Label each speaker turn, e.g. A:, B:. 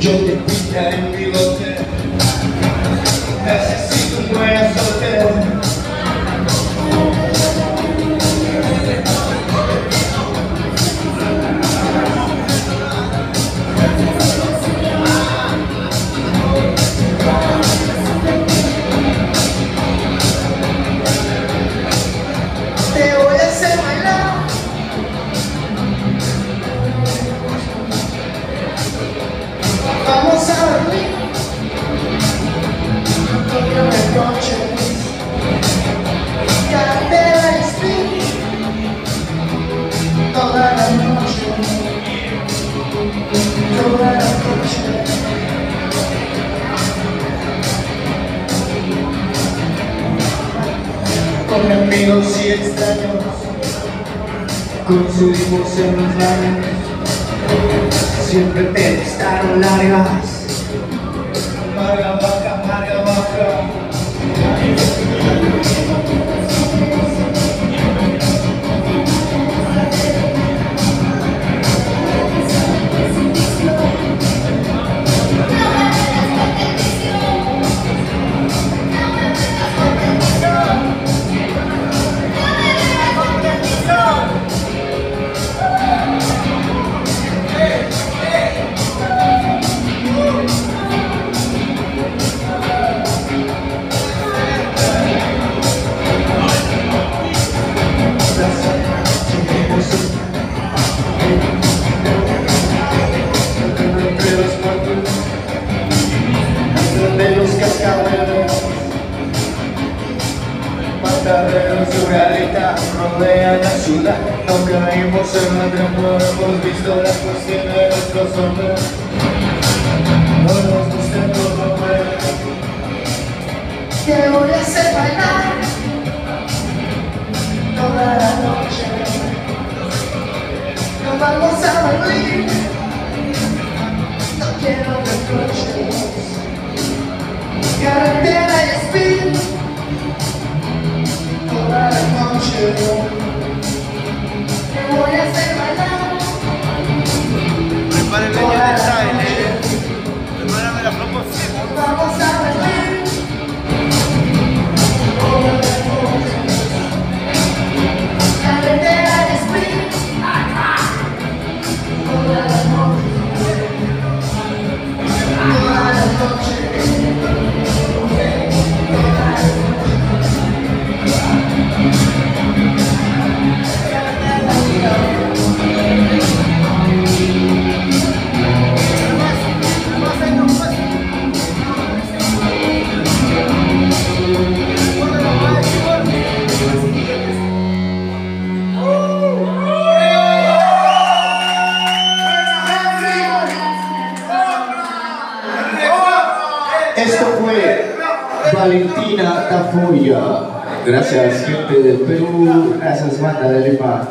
A: Yo te pinta en mi bote Con amigos y extraños Coincidimos en los baños Siempre te gustaron largas Marga Mataderos de Uralita rodean la ciudad. No caímos en la trampa, hemos visto la cuestión de nuestros hombres No nos gusta todo, pero
B: Te voy a hacer bailar Toda la noche. Nos vamos a dormir
A: Valentina Tafoya. Gracias gente del Perú, gracias banda de Lima.